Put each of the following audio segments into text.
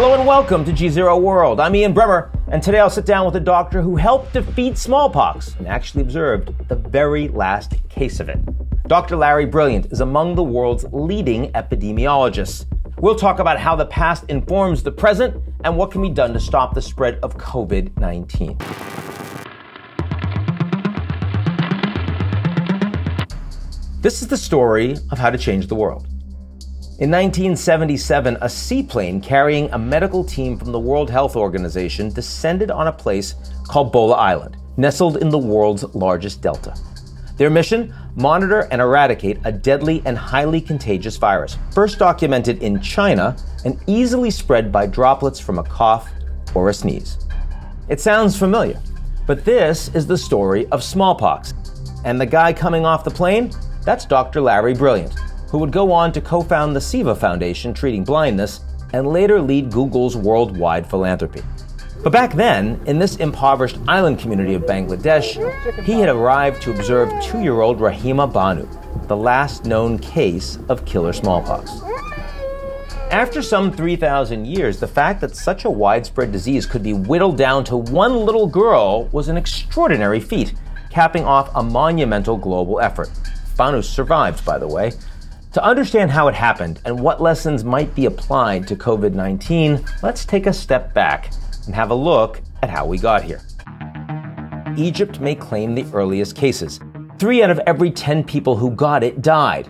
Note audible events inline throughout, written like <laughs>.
Hello and welcome to GZERO World. I'm Ian Bremmer, and today I'll sit down with a doctor who helped defeat smallpox and actually observed the very last case of it. Dr. Larry Brilliant is among the world's leading epidemiologists. We'll talk about how the past informs the present and what can be done to stop the spread of COVID 19. This is the story of how to change the world. In 1977, a seaplane carrying a medical team from the World Health Organization descended on a place called Bhola Island, nestled in the world's largest delta. Their mission? Monitor and eradicate a deadly and highly contagious virus, first documented in China and easily spread by droplets from a cough or a sneeze. It sounds familiar, but this is the story of smallpox. And the guy coming off the plane? That's Dr. Larry Brilliant who would go on to co found the Seva Foundation treating blindness and later lead Google's worldwide philanthropy. But back then, in this impoverished island community of Bangladesh, he had arrived to observe two year old Rahima Banu, the last known case of killer smallpox. After some 3,000 years, the fact that such a widespread disease could be whittled down to one little girl was an extraordinary feat, capping off a monumental global effort. Banu survived, by the way, to understand how it happened and what lessons might be applied to COVID 19, let's take a step back and have a look at how we got here. Egypt may claim the earliest cases. Three out of every 10 people who got it died.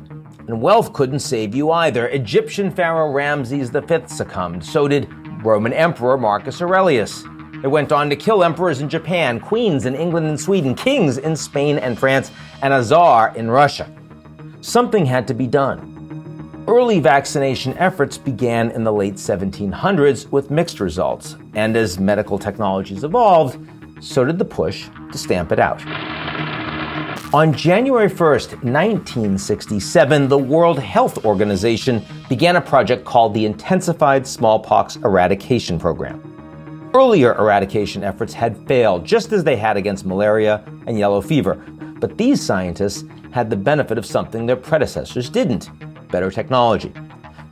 And wealth couldn't save you either. Egyptian Pharaoh Ramses V succumbed. So did Roman Emperor Marcus Aurelius. It went on to kill emperors in Japan, queens in England and Sweden, kings in Spain and France, and a czar in Russia something had to be done. Early vaccination efforts began in the late 1700s with mixed results, and as medical technologies evolved, so did the push to stamp it out. On January 1st, 1967, the World Health Organization began a project called the Intensified Smallpox Eradication Program. Earlier eradication efforts had failed, just as they had against malaria and yellow fever, but these scientists had the benefit of something their predecessors didn't better technology.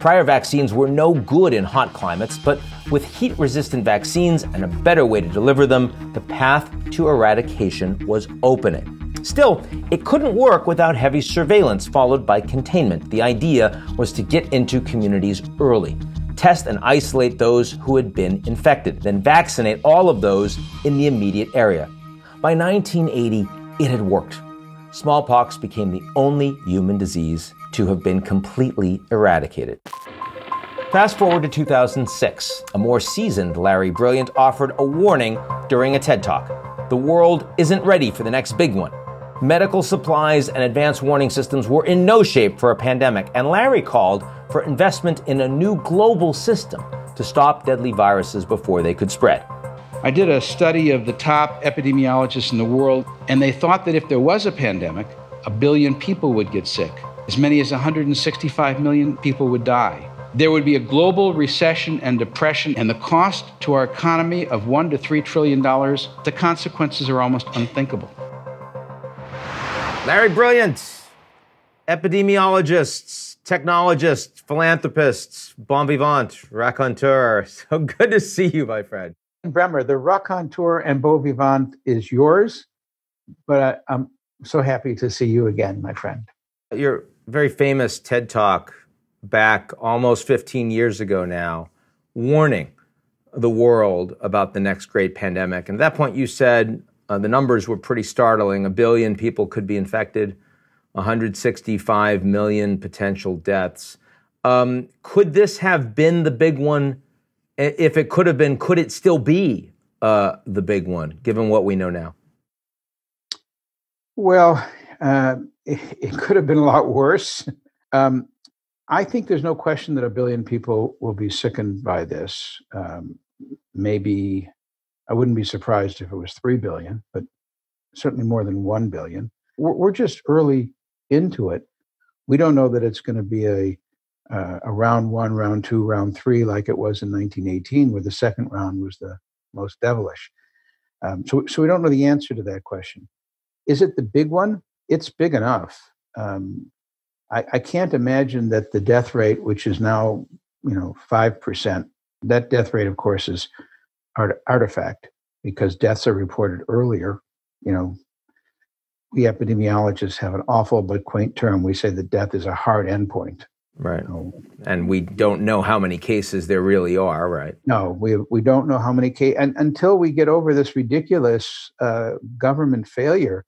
Prior vaccines were no good in hot climates, but with heat resistant vaccines and a better way to deliver them, the path to eradication was opening. Still, it couldn't work without heavy surveillance followed by containment. The idea was to get into communities early, test and isolate those who had been infected, then vaccinate all of those in the immediate area. By 1980, it had worked smallpox became the only human disease to have been completely eradicated. Fast forward to 2006, a more seasoned Larry Brilliant offered a warning during a TED Talk. The world isn't ready for the next big one. Medical supplies and advanced warning systems were in no shape for a pandemic, and Larry called for investment in a new global system to stop deadly viruses before they could spread. I did a study of the top epidemiologists in the world, and they thought that if there was a pandemic, a billion people would get sick. As many as 165 million people would die. There would be a global recession and depression, and the cost to our economy of one to three trillion dollars, the consequences are almost unthinkable. Larry Brilliant, epidemiologists, technologists, philanthropists, bon vivant, raconteur. <laughs> So good to see you, my friend. Bremmer, the raconteur and bon vivant is yours, but I, am so happy to see you again, my friend. Your very famous TED Talk back almost 15 years ago now, warning the world about the next great pandemic. And at that point, you said uh, the numbers were pretty startling. A billion people could be infected, 165 million potential deaths. Um, could this have been the big one if it could have been, could it still be uh, the big one, given what we know now? Well, uh, it, it, could have been a lot worse. Um, I think there's no question that a billion people will be sickened by this. Um, maybe I wouldn't be surprised if it was 3 billion, but certainly more than 1 billion. We're, just early into it. We don't know that it's going to be a uh, a round one, round two, round three, like it was in 1918, where the second round was the most devilish. Um, so, so we don't know the answer to that question. Is it the big one? It's big enough. Um, I, I can't imagine that the death rate, which is now, you know, five percent, that death rate, of course, is art, artifact because deaths are reported earlier. You know, we epidemiologists have an awful but quaint term. We say that death is a hard endpoint. Right. and we don't know how many cases there really are, right? No, we, we don't know how many cases. And until we get over this ridiculous uh, government failure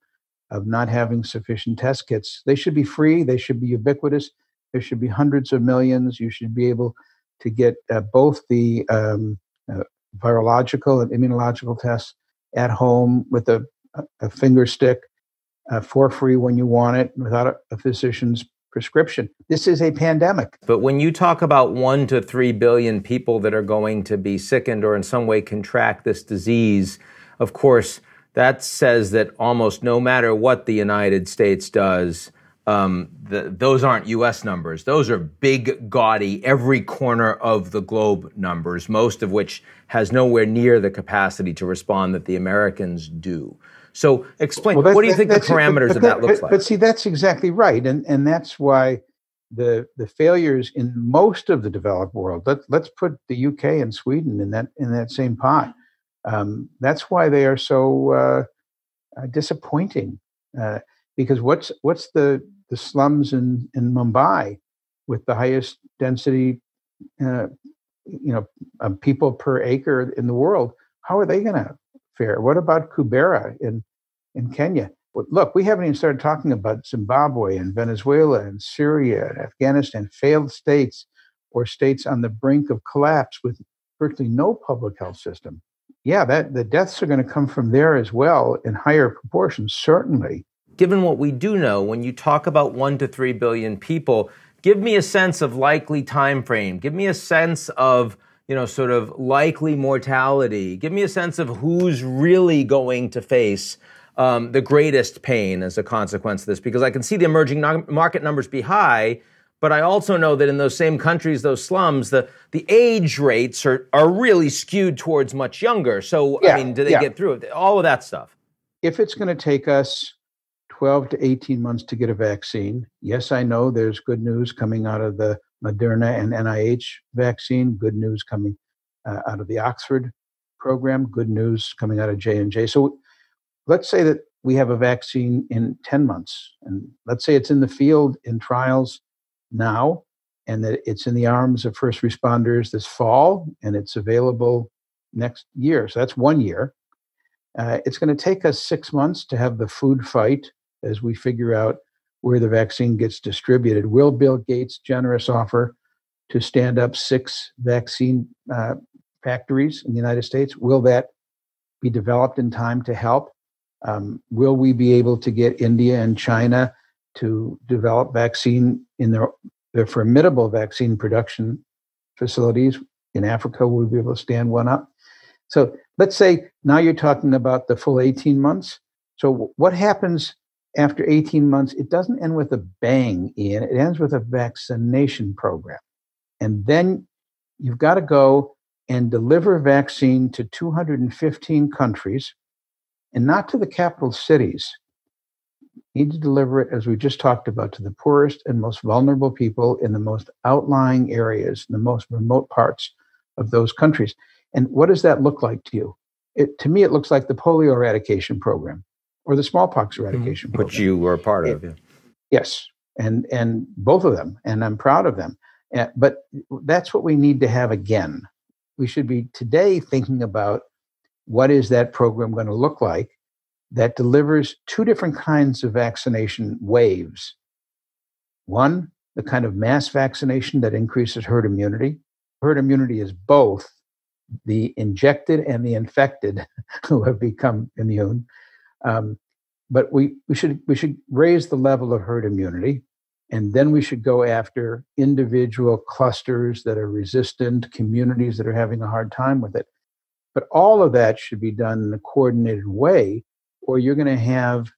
of not having sufficient test kits, they should be free, they should be ubiquitous, there should be hundreds of millions. You should be able to get uh, both the um, uh, virological and immunological tests at home with a, a finger stick uh, for free when you want it without a, a physician's prescription. This is a pandemic. But when you talk about one to three billion people that are going to be sickened or in some way contract this disease, of course, that says that almost no matter what the United States does, um, the, those aren't U.S. numbers. Those are big, gaudy, every corner of the globe numbers, most of which has nowhere near the capacity to respond that the Americans do. So explain, well, what do you think the parameters but, but, of that looks like? But see, that's exactly right. And, and that's why the, the failures in most of the developed world, let, let's put the UK and Sweden in that, in that same pot. Um, that's why they are so uh, uh, disappointing. Uh, because what's, what's the, the slums in, in Mumbai with the highest density, uh, you know, people per acre in the world? How are they going to fare? What about Kibera in, in Kenya? Look, we haven't even started talking about Zimbabwe and Venezuela and Syria and Afghanistan, failed states or states on the brink of collapse with virtually no public health system. Yeah, that the deaths are going to come from there as well in higher proportions, certainly. Given what we do know, when you talk about one to three billion people, give me a sense of likely time frame. Give me a sense of you know, sort of likely mortality. Give me a sense of who's really going to face um, the greatest pain as a consequence of this, because I can see the emerging no- market numbers be high, but I also know that in those same countries, those slums, the, the age rates are, are really skewed towards much younger. So, yeah, I mean, do they yeah. get through it? All of that stuff. If it's going to take us 12 to 18 months to get a vaccine, yes, I know there's good news coming out of the Moderna and NIH vaccine. Good news coming uh, out of the Oxford program. Good news coming out of J and J. So let's say that we have a vaccine in 10 months, and let's say it's in the field in trials now, and that it's in the arms of first responders this fall, and it's available next year. So that's one year. Uh, it's going to take us six months to have the food fight as we figure out where the vaccine gets distributed. Will Bill Gates' generous offer to stand up six vaccine uh, factories in the United States, will that be developed in time to help? Um, will we be able to get India and China to develop vaccine in their, their formidable vaccine production facilities? In Africa, will we be able to stand one up? So let's say now you're talking about the full 18 months. So what happens after 18 months, it doesn't end with a bang, Ian. It ends with a vaccination program. And then you've got to go and deliver vaccine to 215 countries and not to the capital cities. You need to deliver it, as we just talked about, to the poorest and most vulnerable people in the most outlying areas, the most remote parts of those countries. And what does that look like to you? It, to me, it looks like the polio eradication program or the smallpox mm-hmm. eradication program. Which you were a part of, yeah. Yes, and and both of them, and I'm proud of them. Uh, but that's what we need to have again. We should be today thinking about what is that program going to look like that delivers two different kinds of vaccination waves. One, the kind of mass vaccination that increases herd immunity. Herd immunity is both the injected and the infected <laughs> who have become immune um, but we, we should we should raise the level of herd immunity, and then we should go after individual clusters that are resistant, communities that are having a hard time with it. But all of that should be done in a coordinated way, or you're going to have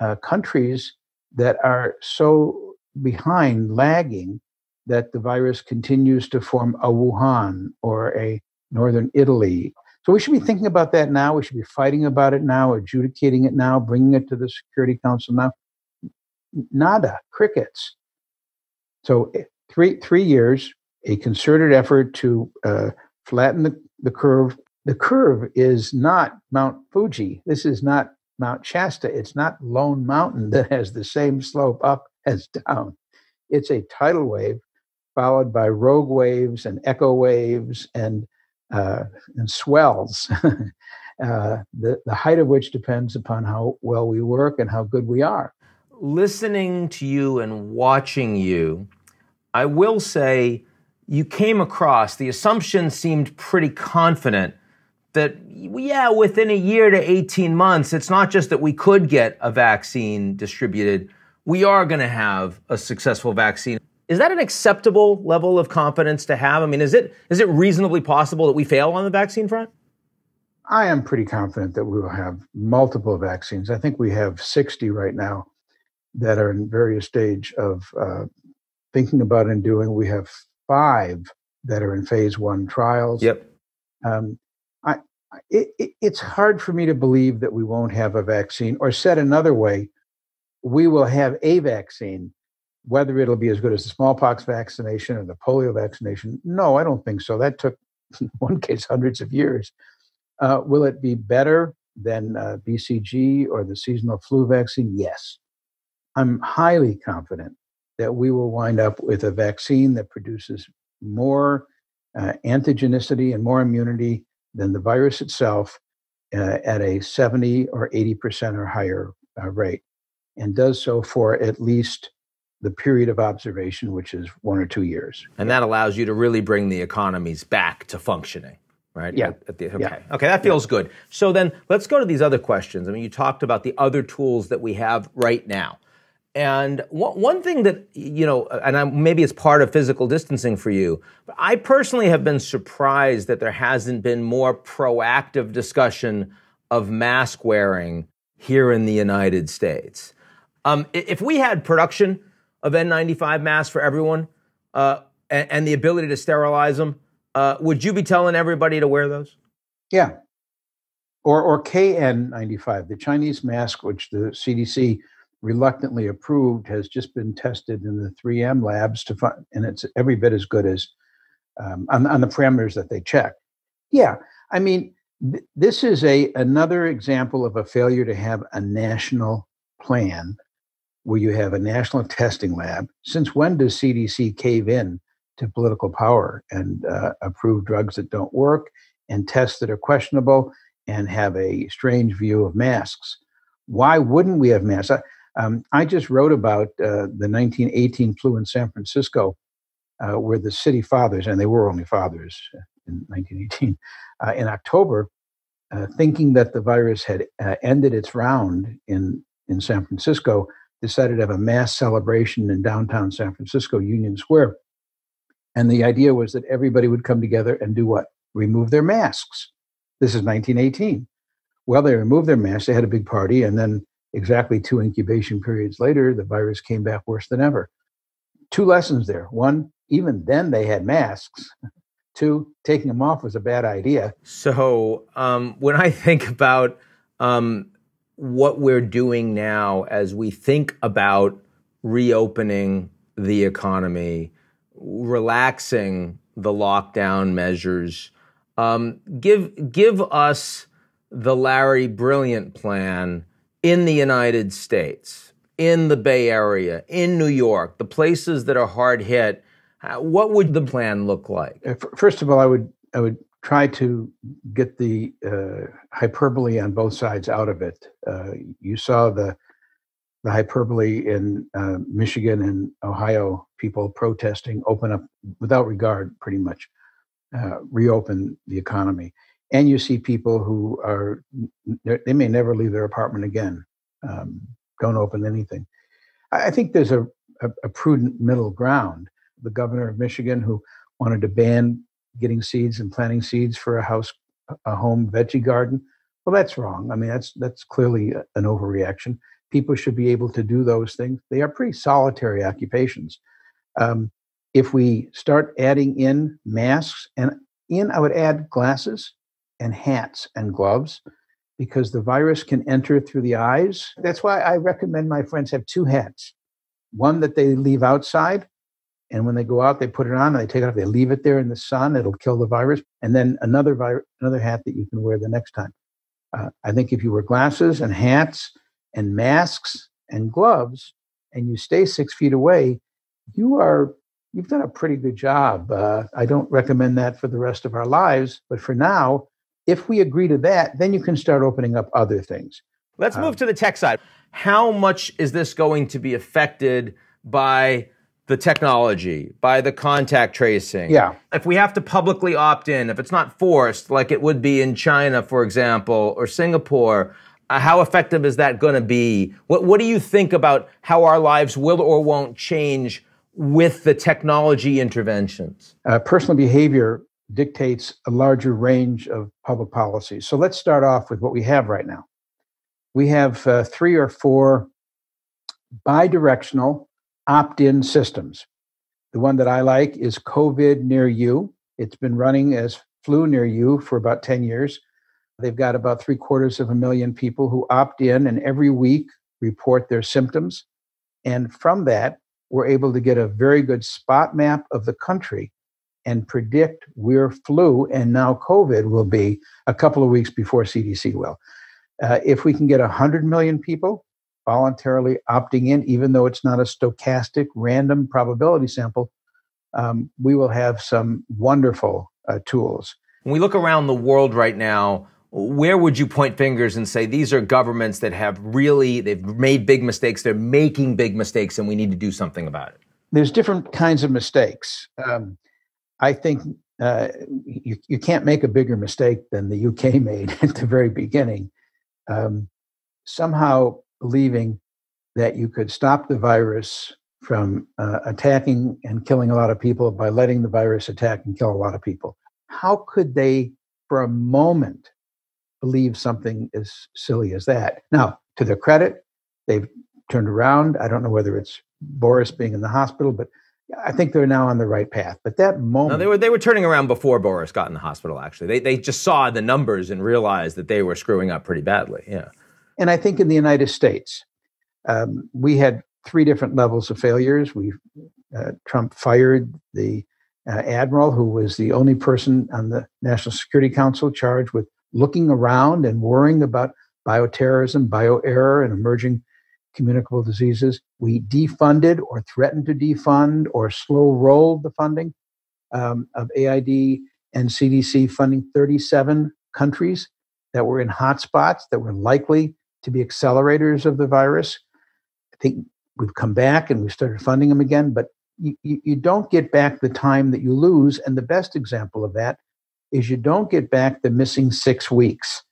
uh, countries that are so behind, lagging, that the virus continues to form a Wuhan or a northern Italy So we should be thinking about that now. We should be fighting about it now, adjudicating it now, bringing it to the Security Council now. Nada, crickets. So eh, three three years, a concerted effort to uh, flatten the, the curve. The curve is not Mount Fuji. This is not Mount Shasta. It's not Lone Mountain that has the same slope up as down. It's a tidal wave followed by rogue waves and echo waves and uh, and swells. <laughs> uh, the the height of which depends upon how well we work and how good we are. Listening to you and watching you, I will say you came across the assumption seemed pretty confident that yeah within a year to 18 months it's not just that we could get a vaccine distributed we are going to have a successful vaccine is that an acceptable level of confidence to have? I mean is it is it reasonably possible that we fail on the vaccine front? I am pretty confident that we will have multiple vaccines. I think we have 60 right now that are in various stage of uh, thinking about and doing. We have five that are in phase one trials. Yep. Um, I, it, it, it's hard for me to believe that we won't have a vaccine, or said another way, we will have a vaccine. Whether it'll be as good as the smallpox vaccination or the polio vaccination, no, I don't think so. That took, in <laughs> one case, hundreds of years. Uh, will it be better than uh, BCG or the seasonal flu vaccine? Yes. I'm highly confident that we will wind up with a vaccine that produces more uh, antigenicity and more immunity than the virus itself uh, at a 70 or 80% or higher uh, rate, and does so for at least the period of observation, which is one or two years. And that allows you to really bring the economies back to functioning, right? Yeah. At, at the, okay. Yeah. Okay, that feels yeah. good. So then let's go to these other questions. I mean, you talked about the other tools that we have right now. And one thing that, you know, and I, maybe it's part of physical distancing for you, but I personally have been surprised that there hasn't been more proactive discussion of mask wearing here in the United States. Um, if we had production of N95 masks for everyone uh, and, and, the ability to sterilize them, uh, would you be telling everybody to wear those? Yeah. Or, or KN95, the Chinese mask, which the CDC reluctantly approved has just been tested in the 3M labs to find, and it's every bit as good as um, on, on, the parameters that they check. Yeah, I mean, th- this is a another example of a failure to have a national plan where you have a national testing lab. Since when does CDC cave in to political power and uh, approve drugs that don't work and tests that are questionable and have a strange view of masks? Why wouldn't we have masks? Um, I just wrote about uh, the 1918 flu in San Francisco, uh, where the city fathers, and they were only fathers in 1918, uh, in October, uh, thinking that the virus had uh, ended its round in, in San Francisco, decided to have a mass celebration in downtown San Francisco, Union Square. And the idea was that everybody would come together and do what? Remove their masks. This is 1918. Well, they removed their masks, they had a big party, and then exactly two incubation periods later, the virus came back worse than ever. Two lessons there. One, even then they had masks. <laughs> Two, taking them off was a bad idea. So um, when I think about um, what we're doing now as we think about reopening the economy, relaxing the lockdown measures, um, give give us the Larry Brilliant plan in the United States, in the Bay Area, in New York, the places that are hard hit, what would the plan look like? Uh, first of all, I would I would try to get the uh, hyperbole on both sides out of it. Uh, you saw the the hyperbole in uh, Michigan and Ohio, people protesting, open up without regard, pretty much, uh, reopen the economy. And you see people who are they may never leave their apartment again um, don't open anything. I think there's a, a, a, prudent middle ground. The governor of michigan who wanted to ban getting seeds and planting seeds for a house a home veggie garden? Well that's wrong. I mean that's that's clearly an overreaction. People should be able to do those things. They are pretty solitary occupations. Um, if we start adding in masks and in i would add glasses and hats and gloves because the virus can enter through the eyes. That's why I recommend my friends have two hats. One that they leave outside. And when they go out, they put it on, and they take it off, they leave it there in the sun, it'll kill the virus. And then another, virus, another hat that you can wear the next time. Uh, I think if you wear glasses and hats and masks and gloves and you stay six feet away, you are you've done a pretty good job. Uh, I don't recommend that for the rest of our lives, but for now, if we agree to that, then you can start opening up other things. Let's move um, to the tech side. How much is this going to be affected by the technology, by the contact tracing? Yeah. If we have to publicly opt in, if it's not forced, like it would be in China, for example, or Singapore, uh, how effective is that going to be? What, what do you think about how our lives will or won't change with the technology interventions? Uh, personal behavior dictates a larger range of public policies. So let's start off with what we have right now. We have uh, three or four bidirectional opt in systems. The one that I like is COVID Near You. It's been running as Flu Near You for about 10 years. They've got about three quarters of a million people who opt in and every week report their symptoms. And from that, we're able to get a very good spot map of the country and predict where flu and now COVID will be a couple of weeks before CDC will. Uh, if we can get 100 million people voluntarily opting in, even though it's not a stochastic random probability sample, um, we will have some wonderful uh, tools. When we look around the world right now, where would you point fingers and say these are governments that have really they've made big mistakes they're making big mistakes and we need to do something about it there's different kinds of mistakes. Um, i think uh, you, you can't make a bigger mistake than the uk <laughs> made at the very beginning. Um, somehow believing that you could stop the virus from uh, attacking and killing a lot of people by letting the virus attack and kill a lot of people how could they for a moment believe something as silly as that. Now, to their credit, they've turned around. I don't know whether it's Boris being in the hospital, but I think they're now on the right path. But that moment, no, they were they were turning around before Boris got in the hospital. Actually, they they just saw the numbers and realized that they were screwing up pretty badly. Yeah, and I think in the United States, um, we had three different levels of failures. We uh, Trump fired the uh, admiral, who was the only person on the National Security Council charged with looking around and worrying about bioterrorism, bioerror, and emerging communicable diseases. We defunded or threatened to defund or slow rolled the funding um, of AID and CDC funding 37 countries that were in hotspots that were likely to be accelerators of the virus. I think we've come back and we've started funding them again, but you, you, don't get back the time that you lose. And the best example of that is you don't get back the missing six weeks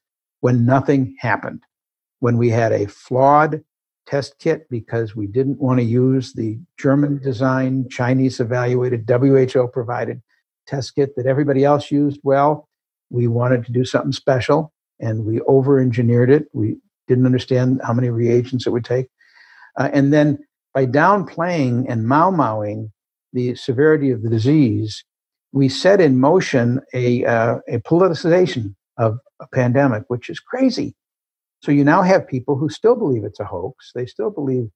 when nothing happened, when we had a flawed test kit because we didn't want to use the German designed, Chinese evaluated, WHO provided test kit that everybody else used well. We wanted to do something special and we over engineered it. We didn't understand how many reagents it would take. Uh, and then by downplaying and mau mauing the severity of the disease, we set in motion a, uh, a politicization of a pandemic, which is crazy. So you now have people who still believe it's a hoax. They still believe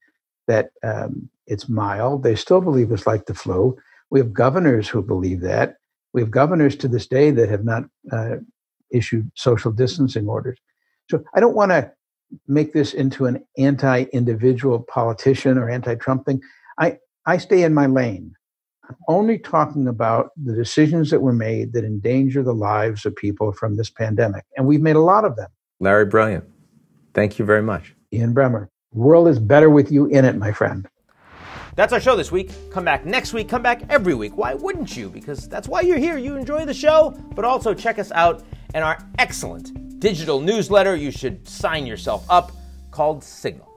that um, it's mild. They still believe it's like the flu. We have governors who believe that. We have governors to this day that have not uh, issued social distancing orders. So I don't want to make this into an anti-individual politician or anti-Trump thing. I, I stay in my lane I'm only talking about the decisions that were made that endanger the lives of people from this pandemic. And we've made a lot of them. Larry Brilliant, thank you very much. Ian Bremmer, world is better with you in it, my friend. That's our show this week. Come back next week. Come back every week. Why wouldn't you? Because that's why you're here. You enjoy the show, but also check us out and our excellent digital newsletter. You should sign yourself up called Signal.